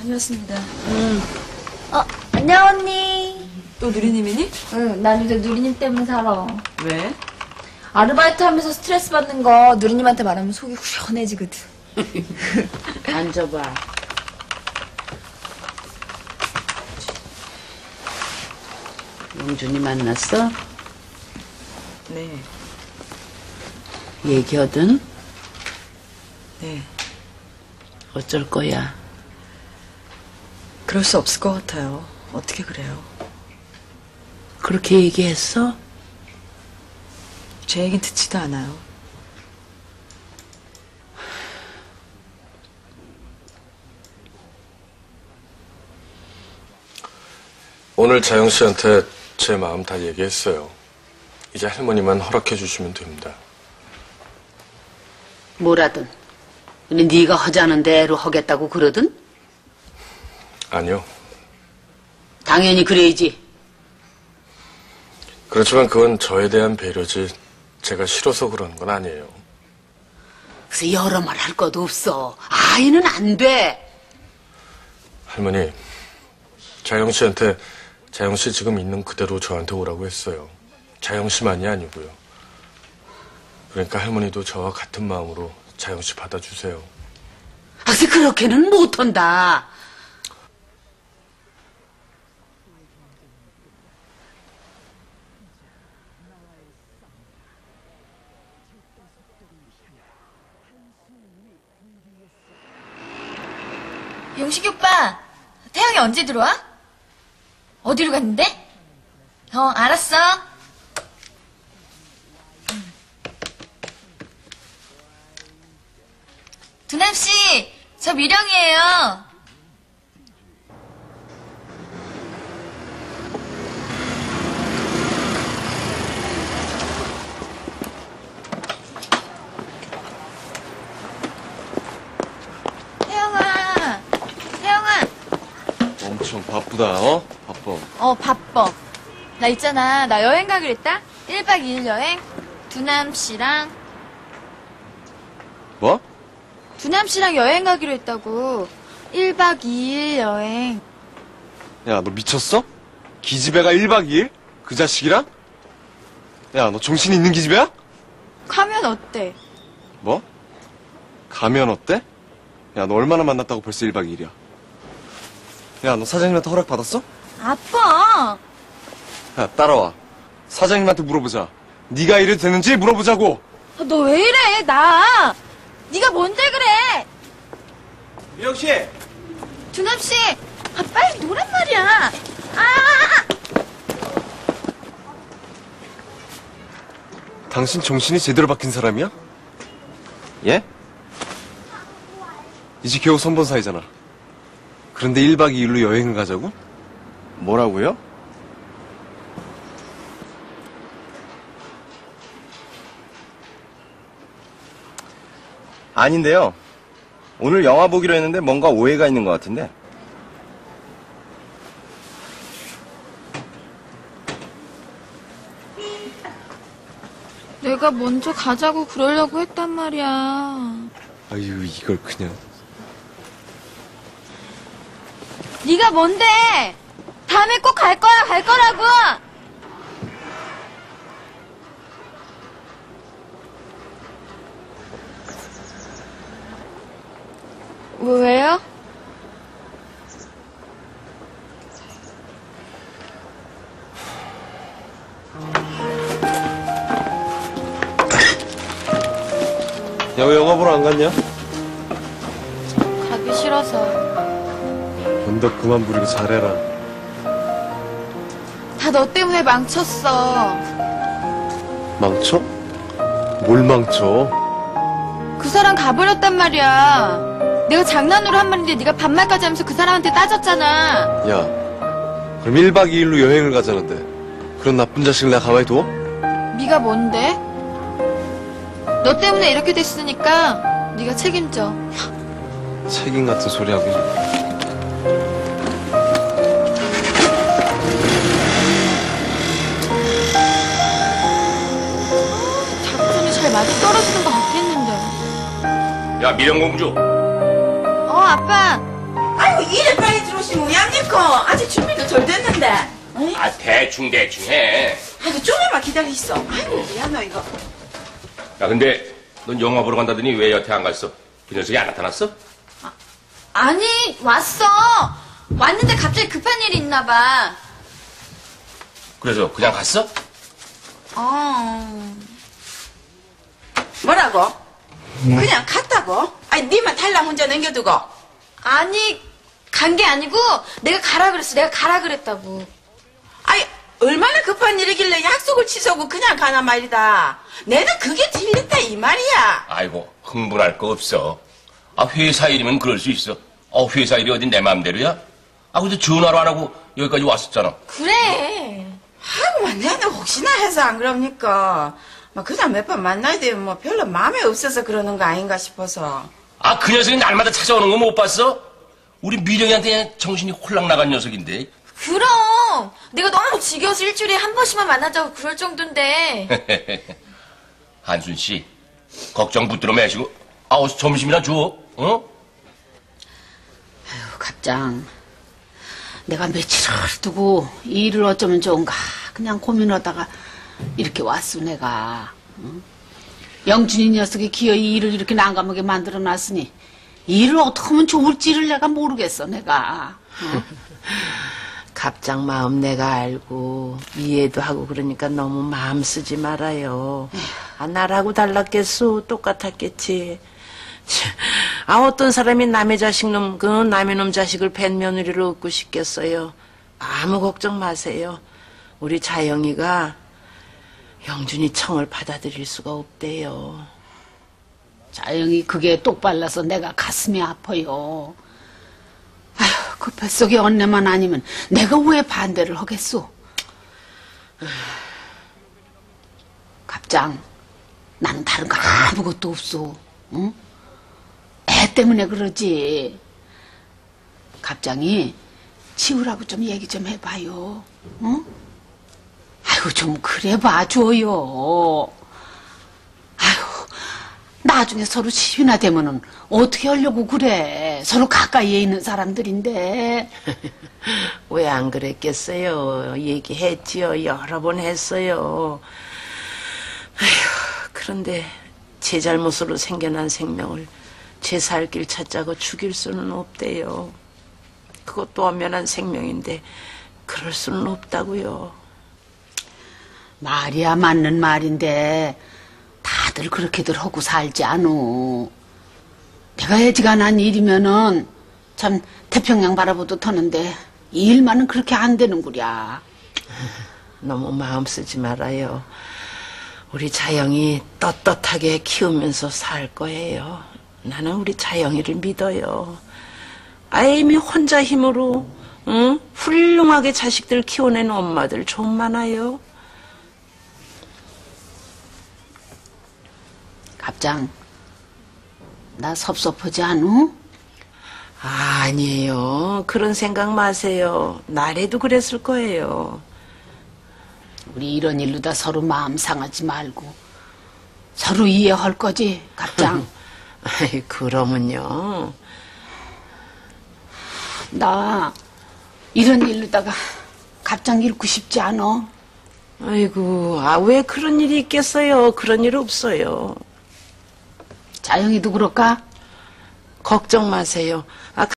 다녀왔습니다. 어, 안녕 언니. 또 누리님이니? 응, 난 요새 누리님 때문에 살아. 왜? 아르바이트 하면서 스트레스 받는 거 누리님한테 말하면 속이 후련해지거든. 앉아봐. 용준이 만났어? 네. 얘기하든 네. 어쩔 거야. 그럴 수 없을 것 같아요. 어떻게 그래요? 그렇게 얘기했어? 제 얘긴 듣지도 않아요. 오늘 자영 씨한테 제 마음 다 얘기했어요. 이제 할머니만 허락해 주시면 됩니다. 뭐라든. 네가 하자는 대로 하겠다고 그러든? 아니요. 당연히 그래야지. 그렇지만 그건 저에 대한 배려지 제가 싫어서 그러는 건 아니에요. 그래서 여러 말 할 것도 없어. 아이는 안 돼. 할머니, 자영 씨한테 자영 씨 지금 있는 그대로 저한테 오라고 했어요. 자영 씨만이 아니고요. 그러니까 할머니도 저와 같은 마음으로 자영 씨 받아주세요. 아, 그래서 그렇게는 못한다. 용식이 오빠, 태영이 언제 들어와? 어디로 갔는데? 어, 알았어. 두남씨, 저 미령이에요. 태영아, 태영아. 엄청 바쁘다, 어? 바빠. 어, 바빠. 나 있잖아. 나 여행 가기로 했다? 1박 2일 여행. 두남 씨랑, 뭐? 두남 씨랑 여행 가기로 했다고. 1박 2일 여행. 야, 너 미쳤어? 기집애가 1박 2일? 그 자식이랑? 야, 너 정신 있는 기집애야? 가면 어때? 뭐? 가면 어때? 야, 너 얼마나 만났다고 벌써 1박 2일이야? 야, 너 사장님한테 허락 받았어? 아빠! 야, 따라와. 사장님한테 물어보자. 네가 이래도 되는지 물어보자고. 아, 너 왜 이래, 나! 네가 뭔데 그래! 미영 씨! 두남 씨! 아, 빨리 노란 말이야! 아! 당신 정신이 제대로 박힌 사람이야? 예? 이제 겨우 선본 사이잖아. 그런데 1박 2일로 여행을 가자고? 뭐라고요? 아닌데요. 오늘 영화 보기로 했는데 뭔가 오해가 있는 것 같은데. 내가 먼저 가자고 그러려고 했단 말이야. 아유, 이걸 그냥. 네가 뭔데? 다음에 꼭 갈 거야, 갈 거라고! 왜요? 야, 왜 영화 보러 안 갔냐? 가기 싫어서. 언덕 그만 부리고 잘해라. 다 너 때문에 망쳤어. 망쳐? 뭘 망쳐? 그 사람 가버렸단 말이야. 내가 장난으로 한 말인데 네가 반말까지 하면서 그 사람한테 따졌잖아. 야, 그럼 1박 2일로 여행을 가자는데. 그런 나쁜 자식을 내가 가만히 둬? 네가 뭔데? 너 때문에 이렇게 됐으니까 네가 책임져. 책임 같은 소리 하고. 맞아 떨어지는 거 같겠는데. 야, 미령공주. 어, 아빠. 아이고 이래 빨리 들어오시면 왜 합니까 아직 준비도 덜 됐는데 어이? 아 대충 대충 해. 아이고 좀만 기다리시오 아이고 미안해 이거 야 근데 넌 영화 보러 간다더니 왜 여태 안 갔어? 그 녀석이 안 나타났어? 아니, 왔어. 왔는데 갑자기 급한 일이 있나 봐. 그래서 그냥 갔어? 어. 뭐라고? 그냥 갔다고? 아니 니만 탈락 혼자 남겨두고 아니, 간 게 아니고 내가 가라 그랬어. 내가 가라 그랬다고. 아이 얼마나 급한 일이길래 약속을 취소하고 그냥 가나 말이다 내는 그게 틀렸다 이 말이야 아이고 흥분할 거 없어. 아 회사 일이면 그럴 수 있어. 어 회사 일이 어딘 내 마음대로야? 아 근데 전화로 안 하고 여기까지 왔었잖아. 그래. 아이고 내는 혹시나 해서 안 그럽니까 뭐 그냥 몇 번 만나야 되면 뭐 별로 마음에 없어서 그러는 거 아닌가 싶어서 아 그 녀석이 날마다 찾아오는 거 못 봤어? 우리 미령이한테 정신이 홀랑 나간 녀석인데. 그럼 내가 너무 지겨워서 일주일에 한 번씩만 만나자고 그럴 정도인데 한순 씨 걱정 붙들어 매시고 아 어서 점심이나 줘. 어? 갑장. 내가 며칠을 두고 이 일을 어쩌면 좋은가 그냥 고민하다가 이렇게 왔어 내가. 응? 영준이 녀석이 기어이 일을 이렇게 난감하게 만들어 놨으니 이 일을 어떻게 하면 좋을지를 내가 모르겠어 내가. 응? 갑장 마음 내가 알고 이해도 하고 그러니까 너무 마음 쓰지 말아요. 아, 나라고 달랐겠소? 똑같았겠지. 참, 아, 어떤 사람이 남의 자식 놈, 그 남의 놈 자식을 뵌 며느리를 얻고 싶겠어요. 아무 걱정 마세요. 우리 자영이가 영준이 청을 받아들일 수가 없대요. 자영이 그게 똑발라서 내가 가슴이 아파요. 아휴, 그 뱃속의 언내만 아니면 내가 왜 반대를 하겠소? 갑장, 나는 다른 거 아무것도 없어. 응? 애 때문에 그러지. 갑장이 치우라고 좀 얘기 좀 해봐요. 응? 아이고, 좀 그래 봐줘요. 아휴, 나중에 서로 시비나 되면은 어떻게 하려고 그래? 서로 가까이에 있는 사람들인데. 왜 안 그랬겠어요? 얘기했지요. 여러 번 했어요. 아휴, 그런데 제 잘못으로 생겨난 생명을 제 살 길 찾자고 죽일 수는 없대요. 그것도 엄연한 생명인데 그럴 수는 없다고요. 말이야 맞는 말인데 다들 그렇게들 하고 살지 않어. 내가 애지간한 일이면은 참 태평양 바라보도 터는데 이 일만은 그렇게 안 되는구랴. 너무 마음 쓰지 말아요. 우리 자영이 떳떳하게 키우면서 살 거예요. 나는 우리 자영이를 믿어요. 아이미 혼자 힘으로 응? 훌륭하게 자식들 키워낸 엄마들 좀 많아요. 갑장, 나 섭섭하지 않어? 아니에요. 그런 생각 마세요. 나래도 그랬을 거예요. 우리 이런 일로 다 서로 마음 상하지 말고 서로 이해할 거지, 갑장. 아이, 그러면요. 나 이런 일로다가 갑장 잃고 싶지 않아. 아이고, 아, 왜 그런 일이 있겠어요? 그런 일 없어요. 자영이도 그럴까? 걱정 마세요. 아,